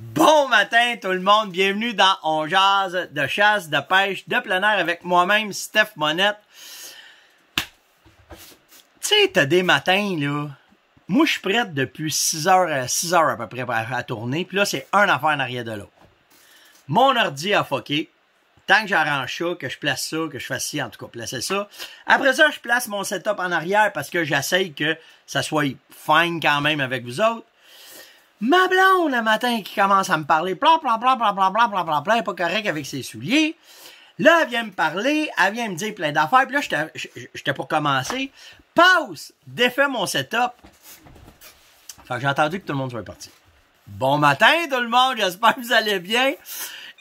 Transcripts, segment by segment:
Bon matin tout le monde, bienvenue dans On jase de chasse, de pêche, de plein air avec moi-même, Steph Monette. Tu sais, t'as des matins, là. Moi, je suis prête depuis 6 heures à 6 heures à peu près à, à tourner, puis là, c'est un affaire en arrière de l'autre. Mon ordi a foqué. Tant que j'arrange ça, que je place ça, que je fasse ci, en tout cas, placer ça. Après ça, je place mon setup en arrière parce que j'essaye que ça soit fine quand même avec vous autres. Ma blonde, le matin, qui commence à me parler, bla bla bla bla bla bla bla bla bla, pas correct avec ses souliers. Là, elle vient me parler, elle vient me dire plein d'affaires, puis là, j'étais- pour commencer. Pause! Défais mon setup. Fait que j'ai entendu que tout le monde soit parti. Bon matin, tout le monde, j'espère que vous allez bien.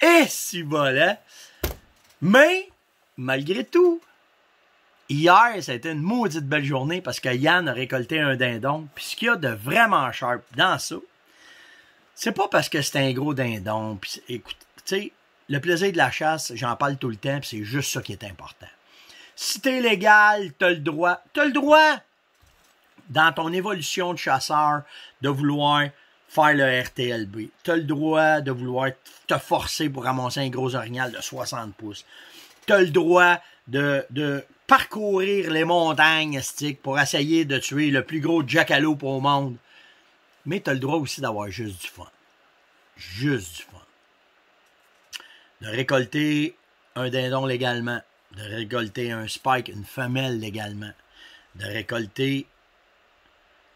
Et si voilà. Mais, malgré tout, hier, ça a été une maudite belle journée parce que Yann a récolté un dindon. Puis ce qu'il y a de vraiment sharp dans ça, c'est pas parce que c'est un gros dindon. Puis écoute, tu sais, le plaisir de la chasse, j'en parle tout le temps, c'est juste ça qui est important. Si t'es légal, t'as le droit, t'as le droit dans ton évolution de chasseur de vouloir faire le RTLB. T'as le droit de vouloir te forcer pour ramasser un gros orignal de 60 pouces. T'as le droit de, de parcourir les montagnes stick pour essayer de tuer le plus gros jackalope au monde. Mais t'as le droit aussi d'avoir juste du fun. Juste du fun. De récolter un dindon légalement. De récolter un spike, une femelle légalement. De récolter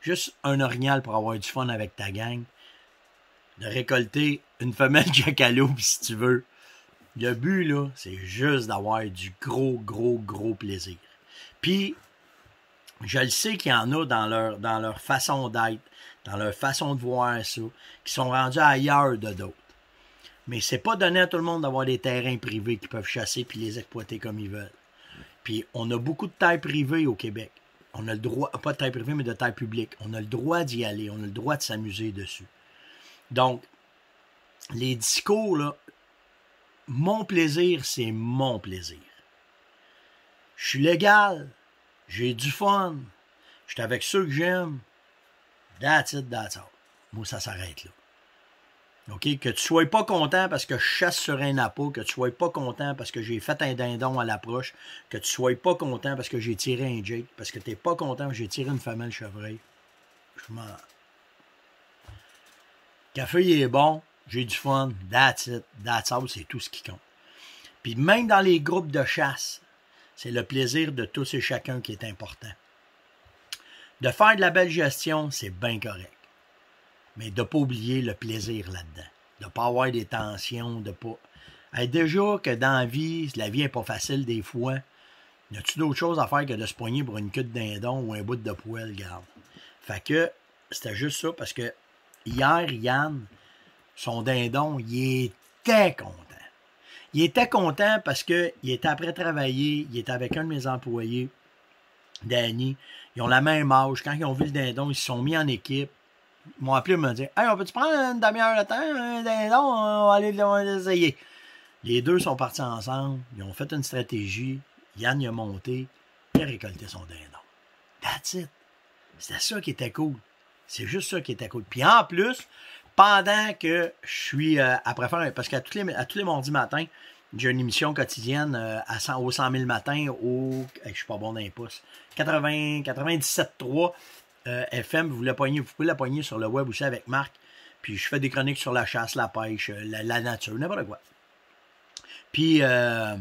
juste un orignal pour avoir du fun avec ta gang. De récolter une femelle jackalope si tu veux. Le but, là, c'est juste d'avoir du gros, gros, gros plaisir. Puis, je le sais qu'il y en a dans leur, dans leur façon d'être, dans leur façon de voir ça, qui sont rendus ailleurs de d'autres. Mais c'est pas donné à tout le monde d'avoir des terrains privés qui peuvent chasser puis les exploiter comme ils veulent. Puis on a beaucoup de terres privées au Québec. On a le droit, pas de terre privée, mais de terre publique. On a le droit d'y aller, on a le droit de s'amuser dessus. Donc, les discours, mon plaisir, c'est mon plaisir. Je suis légal, j'ai du fun, je suis avec ceux que j'aime. That's it, that's all. Moi, ça s'arrête là. OK? Que tu sois pas content parce que je chasse sur un appât, que tu sois pas content parce que j'ai fait un dindon à l'approche, que tu sois pas content parce que j'ai tiré un Jake, parce que t'es pas content parce que j'ai tiré une femelle chevreuil. Je m'en. Café il est bon, j'ai du fun, that's it, that's all, c'est tout ce qui compte. Puis même dans les groupes de chasse, c'est le plaisir de tous et chacun qui est important. De faire de la belle gestion, c'est bien correct. Mais de ne pas oublier le plaisir là-dedans. De ne pas avoir des tensions, de pas. Déjà que dans la vie, la vie n'est pas facile des fois. Y a-tu d'autres choses à faire que de se poigner pour une queue de dindon ou un bout de poêle, garde? Fait que c'était juste ça parce que hier, Yann, son dindon, il était content. Il était content parce que il était après travailler, il était avec un de mes employés, Danny. Ils ont la même âge. Quand ils ont vu le dindon, ils se sont mis en équipe. Ils m'ont appelé et m'ont dit Hey, on peut-tu prendre une demi-heure de temps, un dindon, on va aller l'essayer. Les deux sont partis ensemble, ils ont fait une stratégie. Yann y a monté, il a récolté son dindon. That's it. C'était ça qui était cool. C'est juste ça qui était cool. Puis en plus, pendant que je suis euh, après parce qu'à tous les, à tous les mardis matins, j'ai une émission quotidienne euh, à 100, au 100 000 matin au, je suis pas bon d'un pouce, 80, 97.3 euh, FM, vous, la vous pouvez la pogner sur le web aussi avec Marc. Puis je fais des chroniques sur la chasse, la pêche, euh, la, nature, n'importe quoi. Puis euh,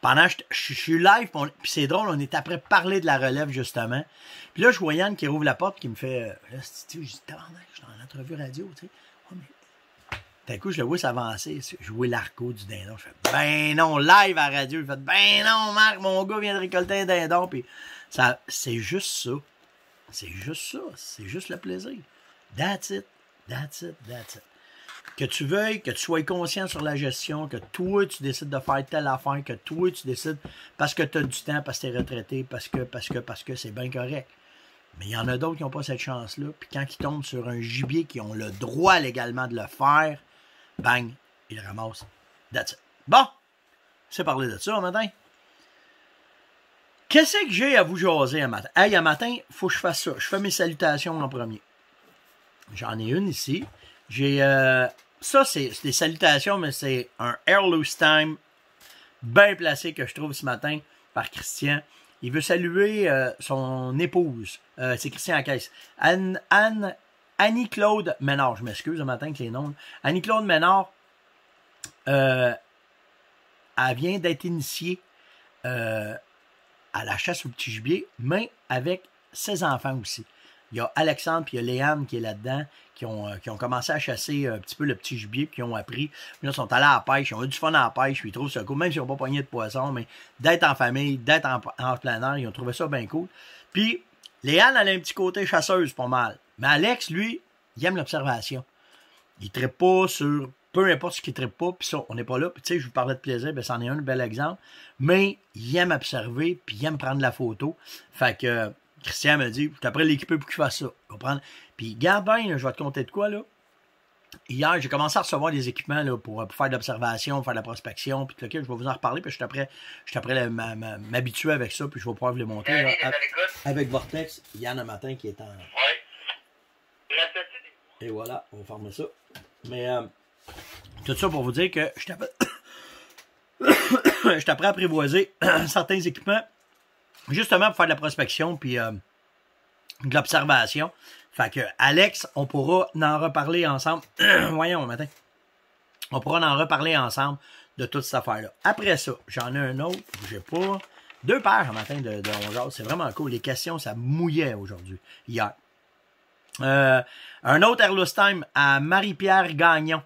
pendant je, je suis live, puis c'est drôle, on est après parler de la relève justement. Puis là, je vois Yann qui rouvre la porte, qui me fait, euh, là, je dis, je suis en entrevue radio, tu sais. Ouais, mais d'un coup, je le vois s'avancer, jouer l'arco du dindon. Je fais, ben non, live à radio. Il fait, ben non, Marc, mon gars vient de récolter un dindon. Puis ça, c'est juste ça. C'est juste ça. C'est juste le plaisir. That's it. That's it. That's it. Que tu veuilles, que tu sois conscient sur la gestion, que toi, tu décides de faire telle affaire, que toi, tu décides parce que tu as du temps, parce que tu es retraité, parce que, parce que, parce que c'est bien correct. Mais il y en a d'autres qui n'ont pas cette chance-là. Puis quand ils tombent sur un gibier qui ont le droit légalement de le faire, bang, ils le ramassent. That's it. Bon, c'est parler de ça un matin. Qu'est-ce que j'ai à vous jaser un matin? Hey, un matin, faut que je fasse ça. Je fais mes salutations en premier. J'en ai une ici. J'ai euh, ça, c'est des salutations, mais c'est un Airloose Time bien placé que je trouve ce matin par Christian. Il veut saluer euh, son épouse. Euh, c'est Christian Caisse. Anne, Anne, Annie-Claude Ménard. Je m'excuse ce matin avec les noms. Annie-Claude Ménard, euh, elle vient d'être initiée euh, à la chasse au petit gibier, mais avec ses enfants aussi. Il y a Alexandre puis il y a Léane qui est là-dedans, qui ont, euh, qui ont commencé à chasser un petit peu le petit gibier, puis qui ont appris. Puis là, ils sont allés à la pêche, ils ont eu du fun à la pêche, puis ils trouvent ça cool, même s'ils n'ont pas poigné de poisson, mais d'être en famille, d'être en, en, plein air, ils ont trouvé ça bien cool. Puis, Léane, elle a un petit côté chasseuse, pas mal. Mais Alex, lui, il aime l'observation. Il ne pas sur peu importe ce qu'il ne pas, puis ça, on n'est pas là. Puis tu sais, je vous parlais de plaisir, ben c'en est un, bel exemple. Mais il aime observer, puis il aime prendre la photo. Fait que Christian me dit, je après l'équipe pour qu'il fasse ça. Comprendre? Puis garde bien, je vais te compter de quoi, là. Hier, j'ai commencé à recevoir des équipements là, pour, faire de l'observation, faire de la prospection, puis je vais vous en reparler, puis je suis après, je après m'habituer avec ça, puis je vais pouvoir vous les montrer. Là, avec Vortex, Yann un matin qui est en. Et voilà, on va fermer ça. Mais euh, tout ça pour vous dire que je suis prêt à apprivoiser certains équipements, justement pour faire de la prospection puis euh, de l'observation. Fait que Alex, on pourra en reparler ensemble. Voyons matin. On pourra en reparler ensemble de toute cette affaire-là. Après ça, j'en ai un autre, j'ai pas. Deux paires un matin de, de C'est vraiment cool. Les questions, ça mouillait aujourd'hui, hier. Euh, un autre Airless Time à Marie-Pierre Gagnon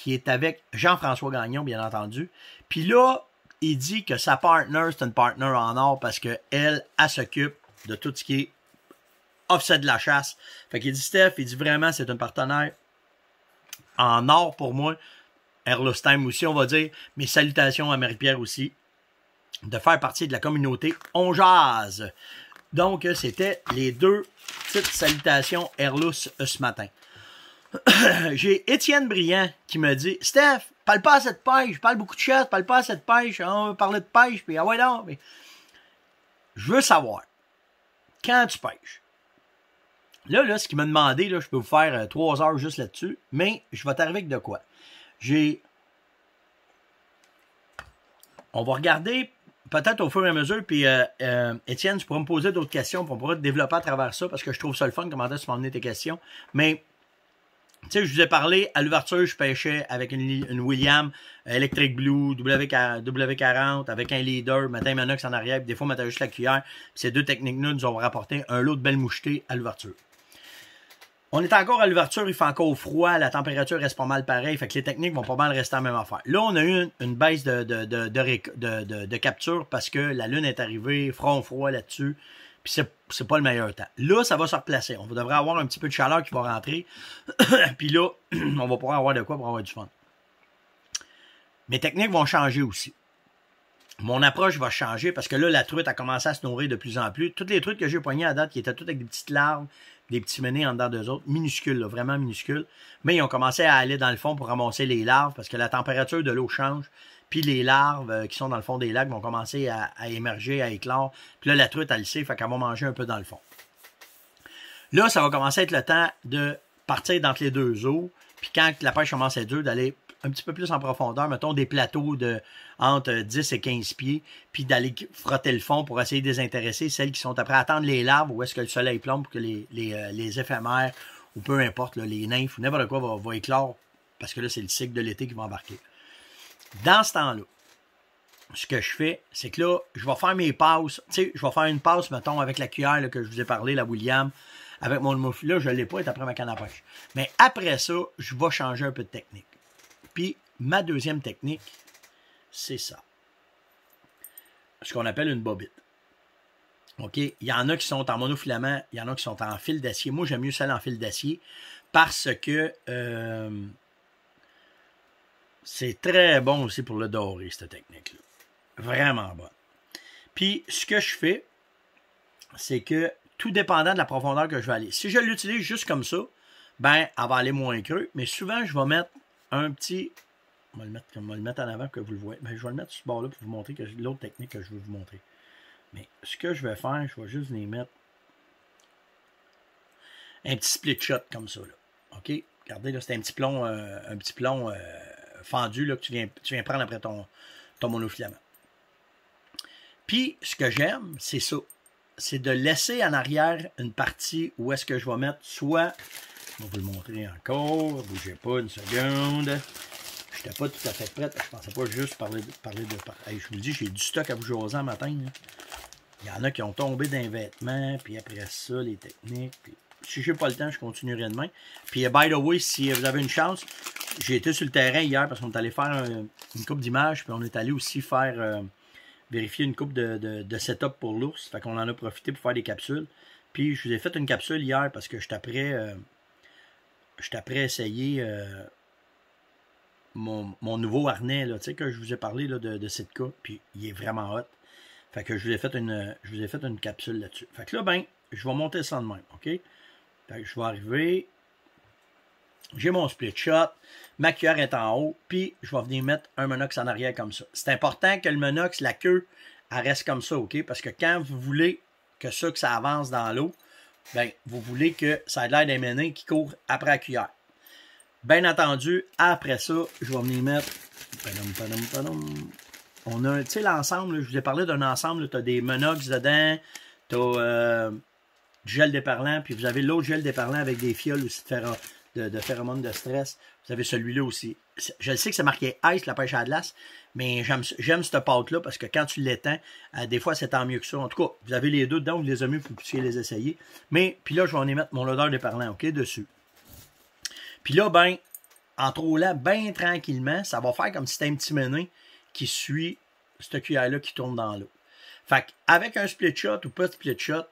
qui est avec Jean-François Gagnon, bien entendu. Puis là, il dit que sa partner, c'est une partner en or parce qu'elle, elle, s'occupe de tout ce qui est offset de la chasse. Fait qu'il dit, Steph, il dit vraiment, c'est un partenaire en or pour moi. Time aussi, on va dire. Mes salutations à Marie-Pierre aussi. De faire partie de la communauté On Jazz. Donc, c'était les deux petites salutations Airless ce matin. j'ai Étienne Briand qui me dit Steph, parle pas à cette pêche, je parle beaucoup de chasse, parle pas à cette pêche, on va parler de pêche, puis ah ouais, non, mais. Je veux savoir, quand tu pêches, là, là, ce qu'il m'a demandé, là, je peux vous faire euh, trois heures juste là-dessus, mais je vais t'arriver avec de quoi. J'ai. On va regarder peut-être au fur et à mesure, puis euh, euh, Étienne, tu pourras me poser d'autres questions, puis on pourra te développer à travers ça, parce que je trouve ça le fun, comment tu m'emmener tes questions. Mais tu sais, je vous ai parlé, à l'ouverture, je pêchais avec une, une William euh, Electric Blue, W40, avec un leader, matin Manox en arrière, puis des fois, on juste la cuillère. ces deux techniques-là nous ont rapporté un lot de belles mouchetées à l'ouverture. On est encore à l'ouverture, il fait encore froid, la température reste pas mal pareil, fait que les techniques vont pas mal rester en même affaire. Là, on a eu une, baisse de, de, de, de, capture parce que la lune est arrivée, front froid là-dessus. Puis c'est, c'est pas le meilleur temps. Là, ça va se replacer. On devrait avoir un petit peu de chaleur qui va rentrer. puis là, on va pouvoir avoir de quoi pour avoir du fun. Mes techniques vont changer aussi. Mon approche va changer parce que là, la truite a commencé à se nourrir de plus en plus. Toutes les truites que j'ai poignées à date, qui étaient toutes avec des petites larves, des petits menés en dedans d'eux autres, minuscules, vraiment minuscules. Mais ils ont commencé à aller dans le fond pour ramasser les larves parce que la température de l'eau change. Puis les larves euh, qui sont dans le fond des lacs vont commencer à, émerger, à éclore. Puis là, la truite, elle le sait, fait qu'elle va manger un peu dans le fond. Là, ça va commencer à être le temps de partir dans les deux eaux. Puis quand la pêche commence à être dure, d'aller un petit peu plus en profondeur, mettons des plateaux de entre 10 et 15 pieds, puis d'aller frotter le fond pour essayer de désintéresser celles qui sont après attendre les larves ou est-ce que le soleil plombe pour que les, euh, éphémères ou peu importe, les nymphes ou n'importe quoi va, va éclore parce que là, c'est le cycle de l'été qui va embarquer. Dans ce temps-là, ce que je fais, c'est que là, je vais faire mes passes. Tu sais, je vais faire une passe, mettons, avec la cuillère que je vous ai parlé, la William, avec mon mouf. Là, je ne l'ai pas, après ma canne à pêche. Mais après ça, je vais changer un peu de technique. Puis, ma deuxième technique, c'est ça. Ce qu'on appelle une bobite. OK? Il y en a qui sont en monofilament, il y en a qui sont en fil d'acier. Moi, j'aime mieux celle en fil d'acier parce que euh, c'est très bon aussi pour le doré, cette technique-là. Vraiment bon. Puis, ce que je fais, c'est que tout dépendant de la profondeur que je vais aller. Si je l'utilise juste comme ça, ben, elle va aller moins creux. Mais souvent, je vais mettre un petit. On va le mettre, le mettre en avant que vous le voyez. Ben, je vais le mettre sur ce bord-là pour vous montrer l'autre technique que je veux vous montrer. Mais ce que je vais faire, je vais juste les mettre un petit split shot comme ça. Là. OK? Regardez, là, c'est un petit plomb, euh, un petit euh, fendu là, que tu viens, tu viens prendre après ton, ton monofilament. Puis, ce que j'aime, c'est ça. C'est de laisser en arrière une partie où est-ce que je vais mettre soit, on va vous le montrer encore, bougez pas une seconde. Je n'étais pas tout à fait prête, je pensais pas juste parler de. Parler de je vous le dis, j'ai du stock à vous jaser en matin. Il y en a qui ont tombé d'un vêtement, puis après ça, les techniques. Si j'ai pas le temps, je continuerai demain. Puis, by the way, si vous avez une chance, j'ai été sur le terrain hier parce qu'on est allé faire une coupe d'images, puis on est allé aussi faire euh, vérifier une coupe de, setup pour l'ours. Fait qu'on en a profité pour faire des capsules. Puis, je vous ai fait une capsule hier parce que je t'apprête euh, essayer euh, mon, nouveau harnais, là, tu sais, que je vous ai parlé là, de, de cette coupe, puis il est vraiment hot. Fait que je vous ai fait une, je vous ai fait une capsule là-dessus. Fait que là, ben, je vais monter ça de même, OK? Fait que je vais arriver. J'ai mon split shot. Ma cuillère est en haut. Puis, je vais venir mettre un monox en arrière comme ça. C'est important que le monox, la queue, elle reste comme ça, OK? Parce que quand vous voulez que ça, que ça avance dans l'eau, ben, vous voulez que ça ait l'air d'un qui court après la cuillère. Bien entendu, après ça, je vais venir mettre. On a, tu sais, l'ensemble, je vous ai parlé d'un ensemble, tu as des monox dedans, tu as euh, du gel déparlant, puis vous avez l'autre gel déparlant avec des fioles aussi de, de, phéromones de stress. Vous avez celui-là aussi. Je sais que c'est marqué Ice, la pêche à glace, mais j'aime cette pâte-là parce que quand tu l'étends, euh, des fois, c'est tant mieux que ça. En tout cas, vous avez les deux dedans, vous les avez que vous puissiez les essayer. Mais, puis là, je vais en mettre mon odeur déparlant, OK, dessus. Puis là, ben, en là, bien tranquillement, ça va faire comme si c'était un petit mené qui suit cette cuillère-là qui tourne dans l'eau. Fait avec un split shot ou pas de split shot,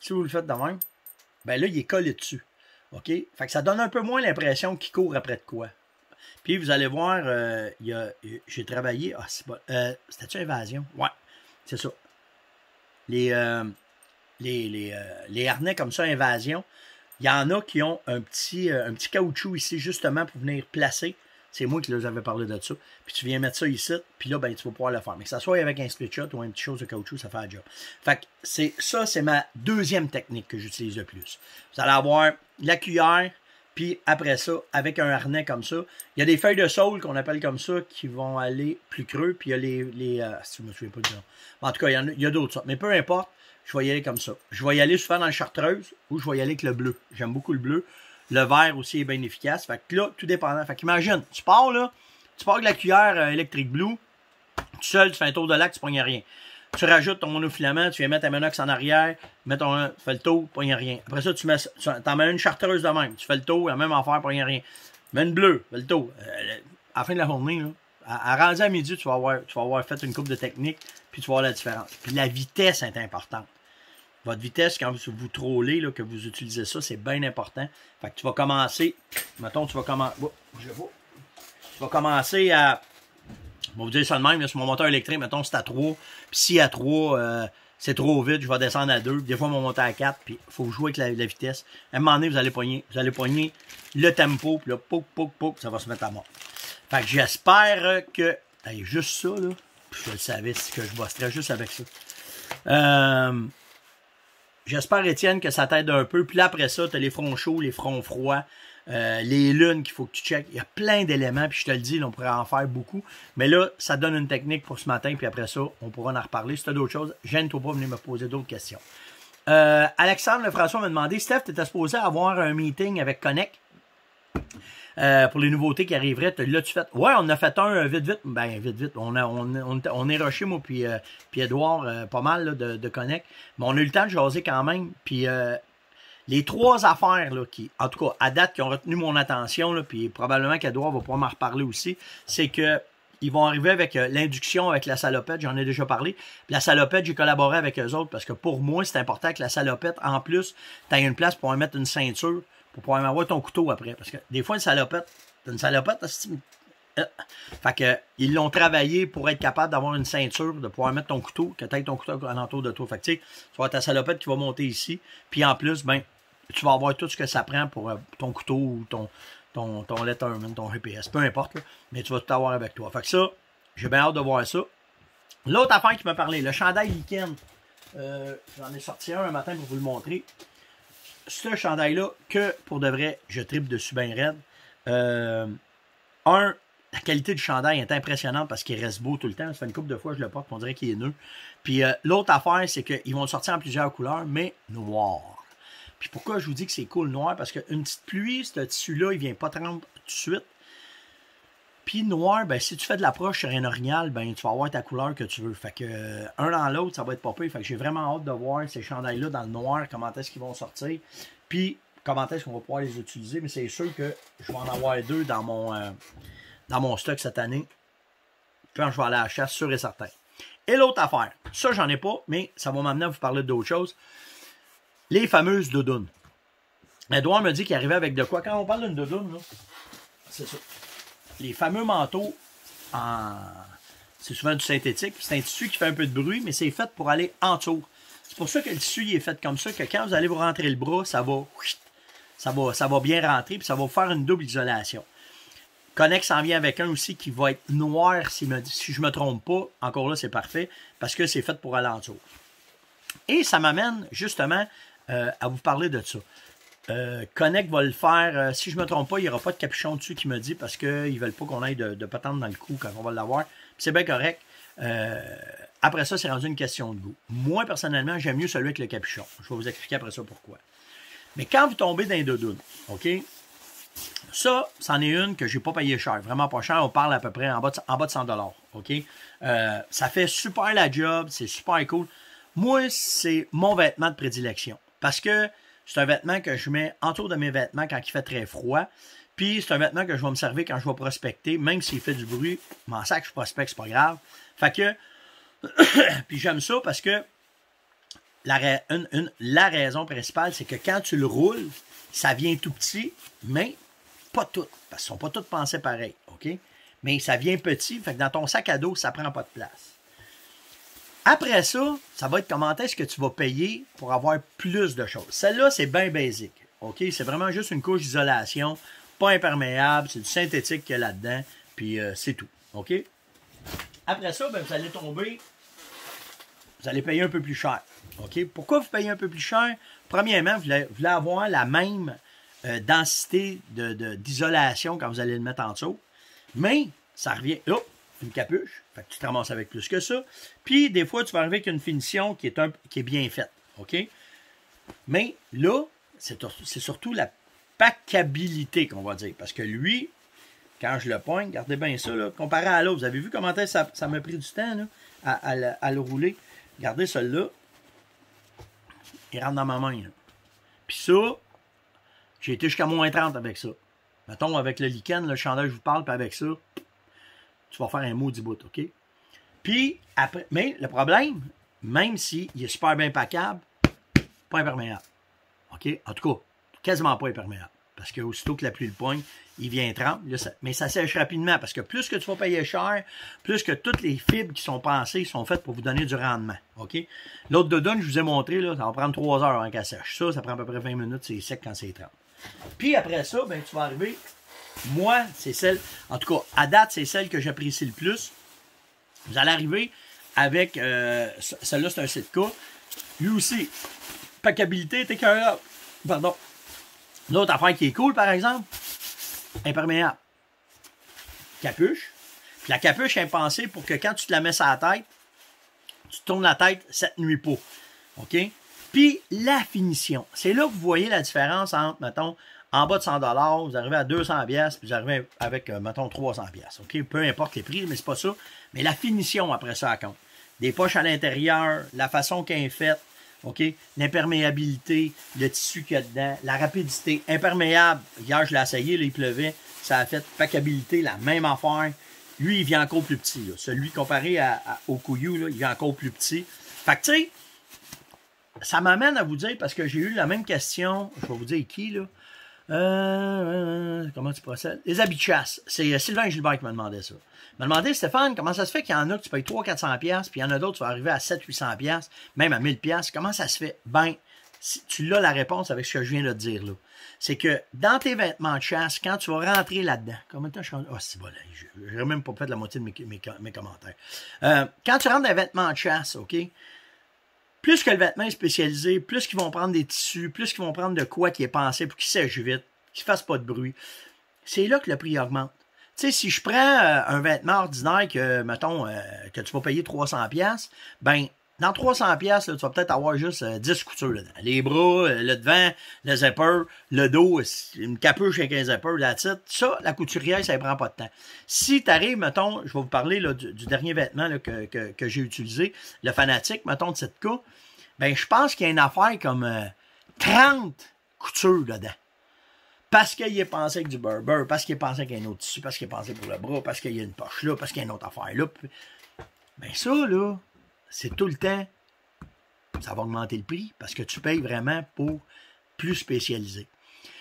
si vous le faites de même, ben là, il est collé dessus. OK? Fait que ça donne un peu moins l'impression qu'il court après de quoi. Puis vous allez voir, euh, j'ai travaillé. Ah, c'est euh, C'était-tu Invasion? Ouais, c'est ça. Les, euh, les, les, harnais comme ça, Invasion, il y en a qui ont un petit, un petit caoutchouc ici, justement, pour venir placer c'est moi qui leur avais parlé de ça. Puis tu viens mettre ça ici, puis là, ben, tu vas pouvoir le faire. Mais que ça soit avec un split shot ou une petite chose de caoutchouc, ça fait le job. Fait que c'est, ça, c'est ma deuxième technique que j'utilise le plus. Vous allez avoir la cuillère, puis après ça, avec un harnais comme ça, il y a des feuilles de saule qu'on appelle comme ça qui vont aller plus creux, puis il y a les. les euh, si je me souviens pas du nom. En tout cas, il y, a, il y a d'autres sortes. Mais peu importe, je vais y aller comme ça. Je vais y aller souvent dans la chartreuse ou je vais y aller avec le bleu. J'aime beaucoup le bleu. Le verre aussi est bien efficace. Fait que là, tout dépendant. Fait qu'imagine, tu pars là, tu pars avec la cuillère euh, électrique blue, tout seul, tu fais un tour de lac, tu pognes rien. Tu rajoutes ton monofilament, tu viens mettre ta monox en arrière, tu fais le tour, tu pognes rien. Après ça, tu mets, en mets une chartreuse de même, tu fais le tour, la même affaire, pognes rien. Mets une bleue, fais le tour. Euh, à la fin de la journée, là, à, à à midi, tu vas, avoir, tu vas avoir fait une coupe de technique, puis tu vas voir la différence. Puis la vitesse est importante. Votre vitesse, quand vous, vous trollez, là, que vous utilisez ça, c'est bien important. Fait que tu vas commencer, mettons, tu vas commencer, oh. Tu vas commencer à, je vais vous dire ça de même, là, sur mon moteur électrique, mettons, c'est à 3. Puis si à 3, euh, c'est trop vite, je vais descendre à 2. Des fois, mon moteur à 4, puis il faut jouer avec la, vitesse. À un moment donné, vous allez poigner, vous allez poigner le tempo, puis là, pouc, pouc, pouc, ça va se mettre à mort. Fait que j'espère que, hey, juste ça, là, je le savais, que je bosserais juste avec ça. Euh, J'espère, Étienne, que ça t'aide un peu. Puis là, après ça, tu as les fronts chauds, les fronts froids, euh, les lunes qu'il faut que tu checkes. Il y a plein d'éléments, puis je te le dis, on pourrait en faire beaucoup. Mais là, ça donne une technique pour ce matin, puis après ça, on pourra en reparler. Si tu as d'autres choses, gêne-toi pas, venir me poser d'autres questions. Euh, Alexandre François m'a demandé, Steph, tu étais supposé avoir un meeting avec Connect? Euh, pour les nouveautés qui arriveraient. Là, tu fais, ouais, on a fait un euh, vite, vite. Ben, vite, vite. On, a, on, on, est rushé, moi, puis, euh, puis Edouard, pas mal de, de Connect. Mais on a eu le temps de jaser quand même. Puis les trois affaires, là, qui, en tout cas, à date, qui ont retenu mon attention, là, puis probablement qu'Edouard va pouvoir m'en reparler aussi, c'est que ils vont arriver avec l'induction avec la salopette, j'en ai déjà parlé. la salopette, j'ai collaboré avec eux autres parce que pour moi, c'est important que la salopette, en plus, tu une place pour mettre une ceinture pour pouvoir avoir ton couteau après. Parce que des fois, une salopette, une salopette, euh, fait que, ils l'ont travaillé pour être capable d'avoir une ceinture, de pouvoir mettre ton couteau, que tu ton couteau alentour de toi. Fait que, tu vas ta salopette qui va monter ici. Puis en plus, ben, tu vas avoir tout ce que ça prend pour euh, ton couteau ou ton, ton, ton Letterman, ton GPS, peu importe, mais tu vas tout avoir avec toi. Fait que ça, j'ai bien hâte de voir ça. L'autre affaire qui m'a parlé, le chandail week-end. Euh, j'en ai sorti un un matin pour vous le montrer. Ce chandail-là, que pour de vrai, je tripe dessus bien raide. Euh, un, la qualité du chandail est impressionnante parce qu'il reste beau tout le temps. Ça fait une couple de fois que je le porte, on dirait qu'il est neuf. Puis euh, l'autre affaire, c'est qu'ils vont sortir en plusieurs couleurs, mais noir. Puis pourquoi je vous dis que c'est cool noir? Parce qu'une petite pluie, ce tissu-là, il vient pas tremper tout de suite. Puis noir, ben, si tu fais de l'approche sur un orignal, ben, tu vas avoir ta couleur que tu veux. Fait que euh, un dans l'autre, ça va être pire. Fait que j'ai vraiment hâte de voir ces chandails-là dans le noir, comment est-ce qu'ils vont sortir. Puis comment est-ce qu'on va pouvoir les utiliser. Mais c'est sûr que je vais en avoir deux dans mon, euh, dans mon stock cette année. Quand je vais aller à la chasse, sûr et certain. Et l'autre affaire, ça j'en ai pas, mais ça va m'amener à vous parler d'autres choses. Les fameuses doudounes. Edouard me dit qu'il arrivait avec de quoi. Quand on parle d'une doudoune, c'est ça. Les fameux manteaux en. C'est souvent du synthétique. C'est un tissu qui fait un peu de bruit, mais c'est fait pour aller en dessous. C'est pour ça que le tissu est fait comme ça, que quand vous allez vous rentrer le bras, ça va. Ça va, ça va bien rentrer, puis ça va faire une double isolation. Connex s'en vient avec un aussi qui va être noir si, je ne me trompe pas. Encore là, c'est parfait parce que c'est fait pour alentour. Et ça m'amène justement euh, à vous parler de ça. Euh, Connect va le faire. Euh, si je ne me trompe pas, il n'y aura pas de capuchon dessus qui me dit parce qu'ils ne veulent pas qu'on aille de, patente dans le cou quand on va l'avoir. C'est bien correct. après ça, c'est rendu une question de goût. Moi, personnellement, j'aime mieux celui avec le capuchon. Je vais vous expliquer après ça pourquoi. Mais quand vous tombez dans les doudounes, OK? Ça, c'en est une que je n'ai pas payé cher. Vraiment pas cher. On parle à peu près en bas de, en bas de 100 OK? Euh, ça fait super la job. C'est super cool. Moi, c'est mon vêtement de prédilection. Parce que c'est un vêtement que je mets autour de mes vêtements quand il fait très froid. Puis c'est un vêtement que je vais me servir quand je vais prospecter. Même s'il fait du bruit, m'en sac, je prospecte, c'est pas grave. Fait que. puis j'aime ça parce que la, raison principale, c'est que quand tu le roules, ça vient tout petit, mais pas tout, parce qu'ils ne sont pas tous pensés pareil, OK? Mais ça vient petit, fait que dans ton sac à dos, ça prend pas de place. Après ça, ça va être comment est-ce que tu vas payer pour avoir plus de choses. Celle-là, c'est bien basique, OK? C'est vraiment juste une couche d'isolation, pas imperméable, c'est du synthétique qu'il y a là-dedans, puis euh, c'est tout, OK? Après ça, ben, vous allez tomber, vous allez payer un peu plus cher, OK? Pourquoi vous payez un peu plus cher? Premièrement, vous voulez, avoir la même euh, densité d'isolation quand vous allez le mettre en dessous. Mais ça revient. Oh, une capuche. Tu te avec plus que ça. Puis, des fois, tu vas arriver avec une finition qui est, un, qui est bien faite. OK? Mais là, c'est surtout la packabilité qu'on va dire. Parce que lui, quand je le pointe, regardez bien ça, là, comparé à l'autre, vous avez vu comment ça, ça m'a pris du temps à, à, le rouler? Regardez celui-là il rentre dans ma main. Puis ça, j'ai été jusqu'à moins 30 avec ça. Mettons, avec le lichen, le chandail, je vous parle, puis avec ça, tu vas faire un maudit bout, OK? Puis, après, mais le problème, même s'il est super bien packable, pas imperméable. OK? En tout cas, quasiment pas imperméable. Parce que aussitôt que la pluie le poigne, il vient trempe. mais ça sèche rapidement parce que plus que tu vas payer cher, plus que toutes les fibres qui sont pensées sont faites pour vous donner du rendement. OK? L'autre de donne, je vous ai montré, là, ça va prendre 3 heures avant qu'elle sèche. Ça, ça prend à peu près 20 minutes, c'est sec quand c'est trempe. Puis après ça, ben, tu vas arriver. Moi, c'est celle, en tout cas, à date, c'est celle que j'apprécie le plus. Vous allez arriver avec, euh, celle-là, c'est un Sitka. Lui aussi, packabilité, t'es Pardon. L'autre affaire qui est cool, par exemple, imperméable. Capuche. Puis la capuche est pensée pour que quand tu te la mets sur la tête, tu tournes la tête cette nuit pas. OK? Puis la finition. C'est là que vous voyez la différence entre, mettons, en bas de 100 vous arrivez à 200 puis vous arrivez avec, euh, mettons, 300 OK? Peu importe les prix, mais c'est pas ça. Mais la finition, après ça, compte. Des poches à l'intérieur, la façon qu'elle est faite, OK? L'imperméabilité, le tissu qu'il y a dedans, la rapidité. Imperméable, hier je l'ai essayé, il pleuvait, ça a fait packabilité, la même affaire. Lui, il vient encore plus petit. Celui comparé au Couillou, là, il vient encore plus petit. Fait que, tu sais, ça m'amène à vous dire, parce que j'ai eu la même question, je vais vous dire qui, là. Euh, comment tu procèdes? Les habits de chasse. C'est euh, Sylvain Gilbert qui m'a demandé ça. Il m'a demandé, Stéphane, comment ça se fait qu'il y en a que tu payes 300-400$, puis il y en a d'autres qui vont arriver à 700-800$, même à 1000$. Comment ça se fait? Ben, si tu as la réponse avec ce que je viens de te dire là. C'est que dans tes vêtements de chasse, quand tu vas rentrer là-dedans, comment de je Oh, c'est bon, je n'ai même pas fait la moitié de mes, commentaires. Euh, quand tu rentres dans les vêtements de chasse, OK? Plus que le vêtement est spécialisé, plus qu'ils vont prendre des tissus, plus qu'ils vont prendre de quoi qui est pensé pour qu'il sèche vite, qu'il fasse pas de bruit. C'est là que le prix augmente. Tu sais, si je prends euh, un vêtement ordinaire que, mettons, euh, que tu vas payer 300$, ben, dans 300 pièces, tu vas peut-être avoir juste 10 euh, coutures dedans. Les bras, euh, le devant, le zipper, le dos, une capuche avec un zipper, la titre. Ça, la couturière, ça ne prend pas de temps. Si tu arrives, mettons, je vais vous parler du, dernier vêtement que, j'ai utilisé, le fanatique, mettons, de cette cas, ben je pense qu'il y a une affaire comme 30 euh, coutures dedans. Parce qu'il est pensé avec du Berber, parce qu'il est pensé avec un autre tissu, parce qu'il est pensé pour le bras, parce qu'il y a une poche là, parce qu'il y a une autre affaire là. Ben ça, là, c'est tout le temps, ça va augmenter le prix parce que tu payes vraiment pour plus spécialiser.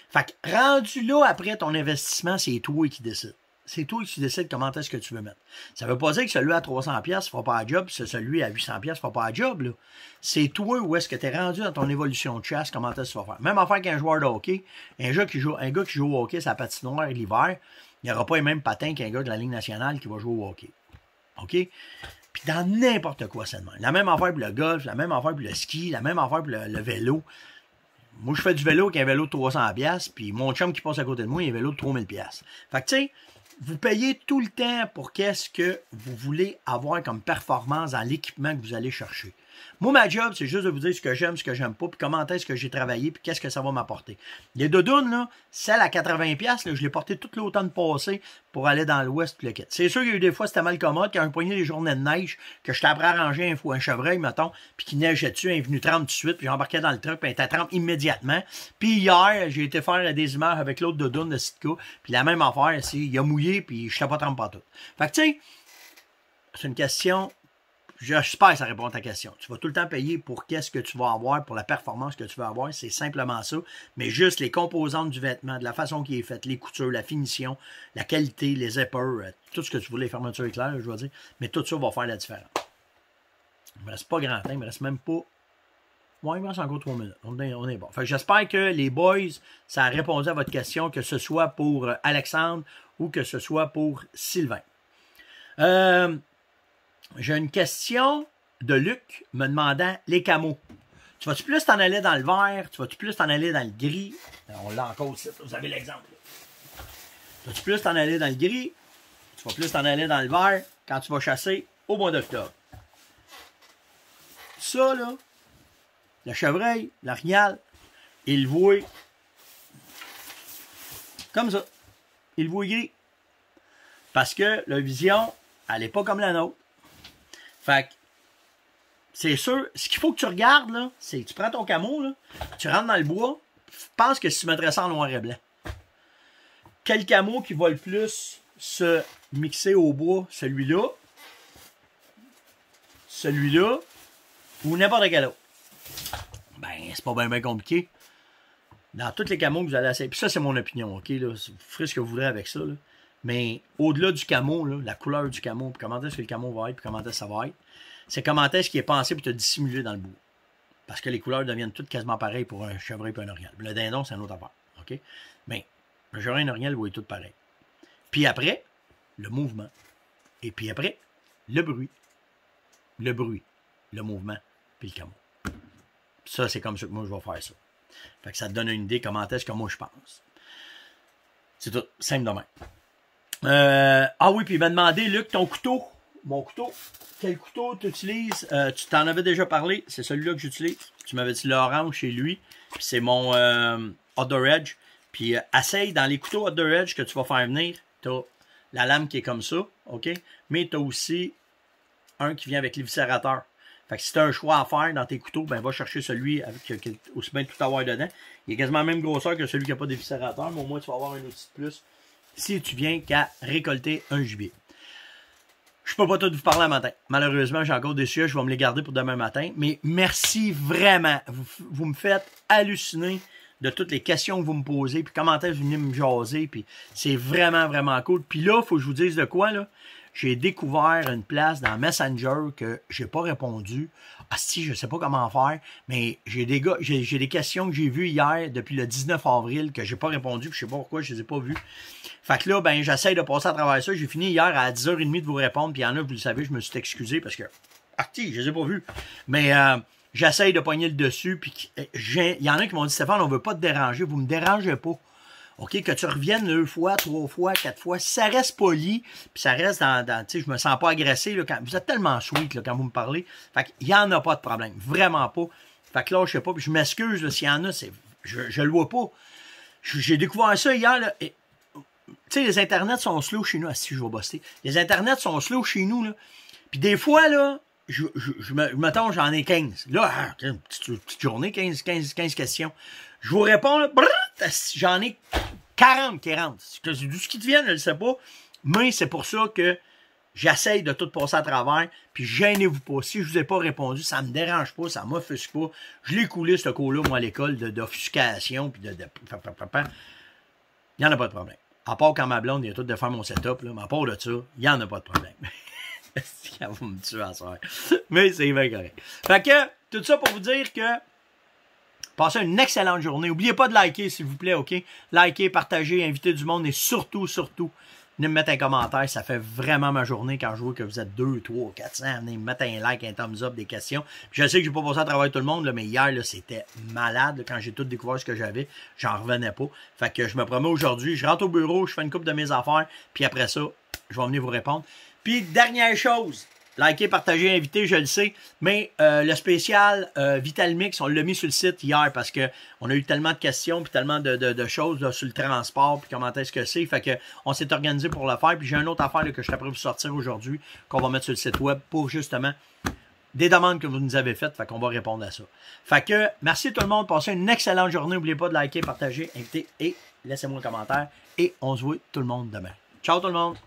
Fait que rendu là après ton investissement, c'est toi qui décides. C'est toi qui décides comment est-ce que tu veux mettre. Ça veut pas dire que celui à 300 pièces fera pas un job, c'est celui à 800 pièces fera pas un job C'est toi où est-ce que tu es rendu dans ton évolution de chasse, comment est-ce que tu vas faire. Même affaire qu'un joueur de hockey, un gars qui joue un gars qui joue au hockey sa patinoire l'hiver, il n'y aura pas les mêmes patins qu'un gars de la Ligue nationale qui va jouer au hockey. OK? Dans n'importe quoi seulement. La même affaire pour le golf, la même affaire pour le ski, la même affaire pour le, vélo. Moi, je fais du vélo avec un vélo de 300 pièces, puis mon chum qui passe à côté de moi, il a un vélo de 3000 pièces. Fait que tu sais, vous payez tout le temps pour qu'est-ce que vous voulez avoir comme performance dans l'équipement que vous allez chercher. Moi, ma job, c'est juste de vous dire ce que j'aime, ce que j'aime pas, puis comment est-ce que j'ai travaillé, puis qu'est-ce que ça va m'apporter. Les doudounes, là, celle à 80$, là, je l'ai porté tout l'automne passé pour aller dans l'ouest, le kit. C'est sûr qu'il y a eu des fois, c'était mal commode, quand un poignet des journées de neige, que je t'apprends à ranger un, fou, un chevreuil, mettons, puis qui neigeait dessus, il est venu trempe tout de suite, puis j'embarquais dans le truck, puis il était trempe immédiatement. Puis hier, j'ai été faire des images avec l'autre doudoune de Sitka, puis la même affaire, il a mouillé, puis je t'ai pas trempe pas tout. Fait que, tu sais, c'est une question J'espère que ça répond à ta question. Tu vas tout le temps payer pour qu'est-ce que tu vas avoir, pour la performance que tu vas avoir. C'est simplement ça. Mais juste les composantes du vêtement, de la façon qui est faite, les coutures, la finition, la qualité, les épaules, euh, tout ce que tu voulais, les fermetures éclairs, je veux dire. Mais tout ça va faire la différence. Il me reste pas grand temps. Il me reste même pas. Ouais, il me reste encore trois minutes. On est, bon. j'espère que les boys, ça a répondu à votre question, que ce soit pour euh, Alexandre ou que ce soit pour Sylvain. Euh, j'ai une question de Luc me demandant les camos. Tu vas-tu plus t'en aller dans le vert? Tu vas-tu plus t'en aller dans le gris? on l'a encore aussi, vous avez l'exemple. Tu vas-tu plus t'en aller dans le gris? Tu vas plus t'en aller dans le vert quand tu vas chasser au mois d'octobre. Ça, là, le chevreuil, l'orignal, il voit comme ça. Il voit gris. Parce que la vision, elle n'est pas comme la nôtre. Fait que, c'est sûr, ce qu'il faut que tu regardes, là, c'est que tu prends ton camo, là, tu rentres dans le bois, pense que si tu mettrais ça en noir et blanc. Quel camo qui va le plus se mixer au bois? Celui-là, celui-là, ou n'importe quel autre. Ben, c'est pas bien, compliqué. Dans tous les camos que vous allez essayer, puis ça, c'est mon opinion, ok? Là, vous ferez ce que vous voudrez avec ça. Mais au-delà du camo, la couleur du camo, puis comment est-ce que le camo va être, puis comment est-ce que ça va être, c'est comment est-ce qu'il est pensé pour te dissimuler dans le bout. Parce que les couleurs deviennent toutes quasiment pareilles pour un chevreuil et un orignal. Le dindon, c'est un autre affaire. Mais le chevreuil et un orignal vont être tout pareil. Puis après, le mouvement. Et puis après, le bruit. Le bruit, le mouvement, puis le camo. Ça, c'est comme ça que moi, je vais faire ça. Fait que ça te donne une idée comment est-ce que moi, je pense. C'est tout. Simple de même. Euh, ah oui, puis il m'a demandé, Luc, ton couteau. Mon couteau. Quel couteau tu utilises? Euh, tu t'en avais déjà parlé. C'est celui-là que j'utilise. Tu m'avais dit l'orange chez lui. C'est mon euh, Edge. Puis euh, essaye dans les couteaux Other Edge que tu vas faire venir. T'as la lame qui est comme ça. OK? Mais tu as aussi un qui vient avec l'éviscérateur. Fait que si tu as un choix à faire dans tes couteaux, ben va chercher celui avec aussi bien tout avoir dedans. Il est quasiment la même grosseur que celui qui n'a pas d'éviscérateur, mais au moins tu vas avoir un outil de plus si tu viens qu'à récolter un gibier. Je peux pas tout vous parler à matin. Malheureusement, j'ai encore des sujets, je vais me les garder pour demain matin. Mais merci vraiment. Vous, me faites halluciner de toutes les questions que vous me posez, puis comment est-ce que vous venez me jaser, puis c'est vraiment, vraiment cool. Puis là, il faut que je vous dise de quoi, j'ai découvert une place dans Messenger que j'ai pas répondu. Ah si, je sais pas comment faire, mais j'ai des questions que j'ai vues hier depuis le 19 avril que j'ai pas répondu, je sais pas pourquoi, je les ai pas vues. Fait que là, ben, j'essaie de passer à travers ça. J'ai fini hier à 10h30 de vous répondre, puis il y en a, vous le savez, je me suis excusé parce que, ah, je les ai pas vus. Mais, euh, j'essaye de pogner le dessus, puis il y en a qui m'ont dit, Stéphane, on veut pas te déranger, vous me dérangez pas. OK, que tu reviennes deux fois, trois fois, quatre fois, ça reste poli, puis ça reste dans, tu sais, je me sens pas agressé, là, quand, vous êtes tellement sweet, quand vous me parlez. Fait qu'il y en a pas de problème. Vraiment pas. Fait que là, je sais pas, je m'excuse, s'il y en a, c'est, je, je le vois pas. J'ai découvert ça hier, là, tu sais, les internets sont slow chez nous. Ah, si, je vais bosser. Les internets sont slow chez nous, là. Puis des fois, là, je, je, je, j'en ai 15. Là, ah, petite, petite, journée, 15, 15, 15 questions. Je vous réponds, j'en ai 40 qui rentrent. D'où ce qui te vient, je ne sais pas. Mais c'est pour ça que j'essaye de tout passer à travers. Puis gênez-vous pas. Si je vous ai pas répondu, ça me dérange pas, ça m'offusque pas. Je l'ai coulé, ce cours-là, moi, à l'école, d'offuscation, puis de, Il n'y en a pas de problème. À part quand ma blonde, il y a tout de faire mon setup, là, mais à part de ça, il n'y en a pas de problème. vous me tuer à soir. Mais c'est bien correct. Fait que, tout ça pour vous dire que Passez une excellente journée. N'oubliez pas de liker, s'il vous plaît, OK? Liker, partager, inviter du monde et surtout, surtout, venez me mettre un commentaire. Ça fait vraiment ma journée quand je vois que vous êtes 2, 3, 400. Venez me mettre un like, un thumbs up, des questions. je sais que je n'ai pas passé à travailler tout le monde, mais hier, c'était malade. quand j'ai tout découvert ce que j'avais, j'en revenais pas. Fait que je me promets aujourd'hui, je rentre au bureau, je fais une coupe de mes affaires, puis après ça, je vais venir vous répondre. Puis, dernière chose, Likez, partagez, invitez, je le sais. Mais euh, le spécial euh, Vital Mix, on l'a mis sur le site hier parce que on a eu tellement de questions puis tellement de, choses sur le transport puis comment est-ce que c'est. Fait que on s'est organisé pour le faire. Puis j'ai une autre affaire que je suis prêt vous sortir aujourd'hui qu'on va mettre sur le site web pour justement des demandes que vous nous avez faites. Fait qu'on va répondre à ça. Fait que merci tout le monde. Passez une excellente journée. N'oubliez pas de liker, partager, inviter et laissez-moi un commentaire. Et on se voit tout le monde demain. Ciao tout le monde!